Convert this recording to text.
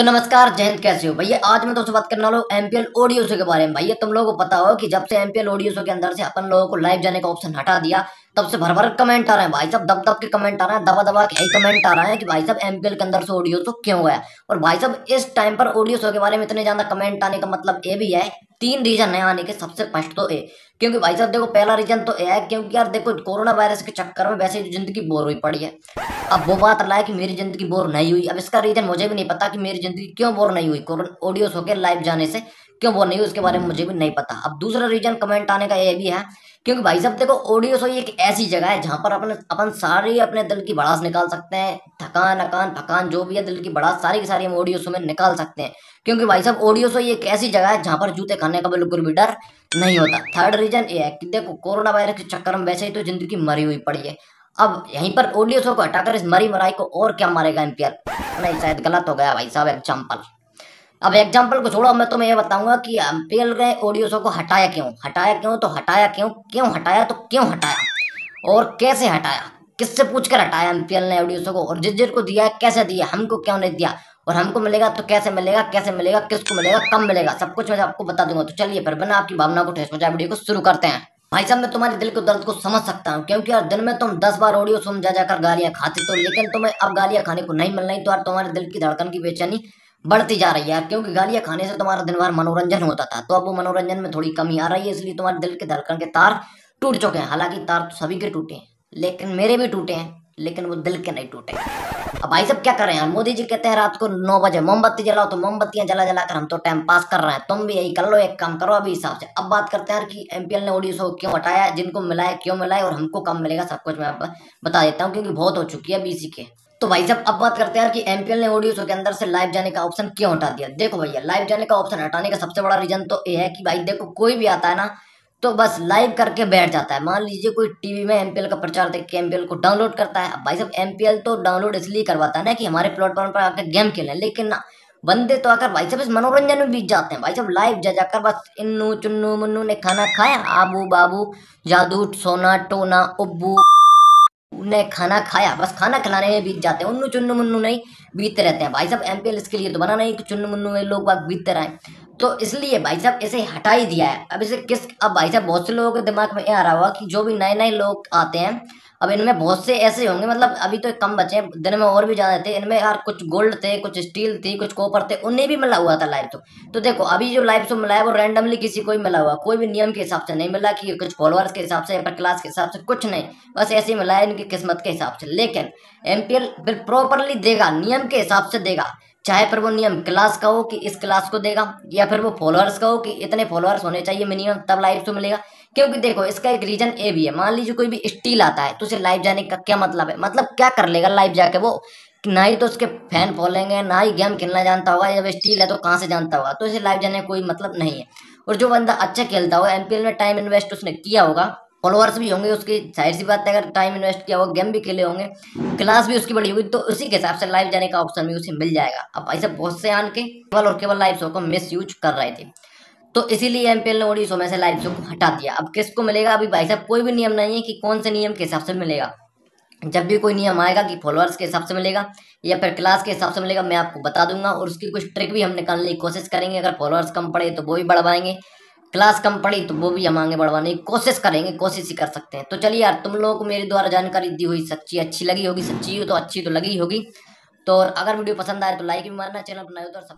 तो नमस्कार जयंत कैसे हो? भैया, आज मैं तुमसे बात करने वाला हूँ एमपीएल ऑडियो शो के बारे में। भैया, तुम लोगों को पता हो कि जब से एमपीएल ऑडियो शो के अंदर से अपन लोगों को लाइव जाने का ऑप्शन हटा दिया, तब से भर भर कमेंट आ रहे हैं। भाई साहब दब दब के कमेंट आ रहे हैं दबा दबा के कमेंट आ रहा है कि भाई साहब एमपीएल के अंदर से ऑडियो शो क्यों गया और भाई साहब, इस टाइम पर ऑडियो शो के बारे में इतने ज़्यादा कमेंट आने का मतलब ये भी है, तीन रीजन है आने के सबसे फ़र्स्ट तो ए। क्योंकि भाई साहब, देखो, पहला रीजन तो ये है, क्योंकि यार देखो, कोरोना वायरस के चक्कर में वैसे ही ज़िंदगी बोर हुई पड़ी है। अब वो बात रहा है कि मेरी ज़िंदगी बोर नहीं हुई। अब इसका रीजन मुझे भी नहीं पता कि मेरी ज़िंदगी क्यों बोर नहीं हुई। ऑडियो के लाइव जाने से क्यों बोर नहीं हुई, उसके बारे में मुझे भी नहीं पता। अब दूसरा रीजन कमेंट आने का ये भी है, क्योंकि भाई साहब देखो ऑडियो शो एक ऐसी जगह है जहाँ पर अपन अपन सारी अपने दिल की भड़ास निकाल सकते हैं। थकान, अकान, थकान, जो भी है, दिल की भड़ास, सारी की सारी हम ऑडियो शो में निकाल सकते हैं। क्योंकि भाई साहब ऑडियो शो एक ऐसी जगह है जहाँ पर जूते खाने का बिल्कुल भी डर नहीं होता। थर्ड रीजन ये है कि देखो, कोरोना वायरस के चक्कर में वैसे ही तो ज़िंदगी मरी हुई पड़ी है। अब यहीं पर शो को हटाकर इस मरी मराई को और क्या मारेगा एमपीएल नहीं, शायद गलत हो गया भाई साहब एग्ज़ाम्पल अब एग्ज़ाम्पल को छोड़ो मैं तुम्हें ये बताऊँगा कि एमपीएल ने ऑडियो शो को हटाया क्यों? हटाया क्यों? तो हटाया क्यों? क्यों हटाया? तो क्यों हटाया? और कैसे हटाया? किससे पूछकर हटाया एमपीएल ने ऑडियो शो को? और जिस जिस को दिया कैसे दिया? हमको क्यों नहीं दिया? और हमको मिलेगा तो कैसे मिलेगा? कैसे मिलेगा? किसको मिलेगा? कम मिलेगा? सब कुछ मैं आपको बता दूँगा। तो चलिए फिर बिना आपकी भावना को ठेस पहुँचाए वीडियो को शुरू करते हैं। भाई साहब, मैं तुम्हारे दिल को दर्द को समझ सकता हूँ, क्योंकि यार दिन में तुम दस बार ऑडियो सुन जा जाकर गालियाँ खाते तो लेकिन तुम्हें अब गालियाँ खाने को नहीं मिल रही तो यार तुम्हारे दिल की धड़कन की बेचैनी बढ़ती जा रही है यार, क्योंकि गालियाँ खाने से तुम्हारा दिन भर मनोरंजन होता था तो अब वो मनोरंजन में थोड़ी कमी आ रही है, इसलिए तुम्हारे दिल के धड़कन के तार टूट चुके हैं, हालाँकि तार तो सभी के टूटे हैं, लेकिन मेरे भी टूटे हैं। लेकिन वो दिल के नहीं टूटे। अब भाई सब क्या कर रहे हैं मोदी जी कहते हैं रात को नौ बजे मोमबत्ती जलाओ तो मोमबत्तियाँ जला जला कर हम तो टाइम पास कर रहे हैं। तुम भी यही कर लो, एक काम करो अभी हिसाब से। अब बात करते हैं कि एमपीएल ने ओडियो शो क्यों हटाया, जिनको मिला है क्यों मिला है, और हमको कम मिलेगा सब कुछ मैं बता देता हूँ, क्योंकि बहुत हो चुकी है बीसी के। तो भाई साहब, अब बात करते हैं कि एमपीएल ने ऑडियो शो के अंदर से लाइव जाने का ऑप्शन क्यों हटा दिया? देखो भैया लाइव जाने का ऑप्शन हटाने का सबसे बड़ा रीजन तो ये है कि भाई देखो, कोई भी आता है ना तो बस लाइव करके बैठ जाता है। मान लीजिए कोई टीवी में एमपीएल का प्रचार देख के एमपीएल को डाउनलोड करता है। भाई साहब एमपीएल तो डाउनलोड इसलिए करवाता है ना कि हमारे प्लेटफॉर्म पर आकर गेम खेलें। लेकिन ना, बंदे तो आकर भाई साहब इस मनोरंजन में बीत जाते हैं। भाई साहब लाइव जा जाकर बस इन्नू, चुन्नू, मुन्नू ने खाना खाया। आबू बाबू, जादू, सोना, टोना, उब्बू ने खाना खाया। बस खाना खिलाने में बीत जाते हैं। उन्नू, चुन्नू, मुन्नू नहीं, बीतते रहते हैं। भाई साहब एमपीएल इसके लिए तो बना नहीं कि चुन्नू, मुन्नू में लोग बाग बीतते रहे। तो इसलिए भाई साहब इसे हटा ही दिया है। अब इसे किस, अब भाई साहब बहुत से लोगों के दिमाग में ये आ रहा होगा कि जो भी नए नए लोग आते हैं, अब इनमें बहुत से ऐसे होंगे मतलब अभी तो कम बचे हैं, दिन में और भी ज़्यादा थे, इनमें यार कुछ गोल्ड थे, कुछ स्टील थी, कुछ कॉपर थे, उन्हें भी मिला हुआ था लाइव तो। तो देखो, अभी जो लाइव शो मिला है, वो रैंडमली किसी को ही मिला हुआ, कोई भी नियम के हिसाब से नहीं मिला कि कुछ फॉलोअर्स के हिसाब से या क्लास के हिसाब से, कुछ नहीं, बस ऐसे ही मिला है इनकी किस्मत के हिसाब से। लेकिन एम फिर प्रॉपरली देगा, नियम के हिसाब से देगा। चाहे फिर वो नियम क्लास का हो कि इस क्लास को देगा, या फिर वो फॉलोअर्स का हो कि इतने फॉलोअर्स होने चाहिए मिनिमम तब लाइव शो मिलेगा। क्योंकि देखो, इसका एक रीजन ए भी है। मान लीजिए कोई भी स्टील आता है तो उसे लाइव जाने का क्या मतलब है? मतलब क्या कर लेगा लाइव जाके वो? ना ही तो उसके फ़ैन फॉलोएँगे ना ही गेम खेलना जानता होगा जब स्टील है तो कहाँ से जानता होगा? तो इसे लाइव जाने का कोई मतलब नहीं है। और जो बंदा अच्छा खेलता होगा एमपीएल में टाइम इन्वेस्ट उसने किया होगा फॉलोअर्स भी होंगे उसकी, ज़ाहिर सी बात है, अगर टाइम इन्वेस्ट किया होगा गेम भी खेले होंगे क्लास भी उसकी बड़ी होगी तो उसी के हिसाब से लाइव जाने का ऑप्शन भी उसे मिल जाएगा। अब ऐसे बहुत से आन के, केवल और केवल लाइव शो को मिस यूज़ कर रहे थे। तो इसीलिए एमपीएल ने ओडी शो में से लाइव शो को हटा दिया। अब किसको मिलेगा? अभी भाई साहब, कोई भी नियम नहीं है कि कौन से नियम के हिसाब से मिलेगा। जब भी कोई नियम आएगा कि फॉलोअर्स के हिसाब से मिलेगा, या फिर क्लास के हिसाब से मिलेगा, मैं आपको बता दूँगा, और उसकी कुछ ट्रिक भी हम निकालने की कोशिश करेंगे। अगर फॉलोअर्स कम पड़े तो वो भी बढ़वाएँगे। क्लास कम पड़ी तो वो भी हम आगे बढ़वाने की कोशिश करेंगे, कोशिश ही कर सकते हैं। तो चलिए यार, तुम लोगों को मेरे द्वारा जानकारी दी हुई सच्ची, अच्छी लगी होगी, सच्ची हो तो अच्छी तो लगी होगी। तो अगर वीडियो पसंद आए तो लाइक भी मारना, चैनल बनाए तो सब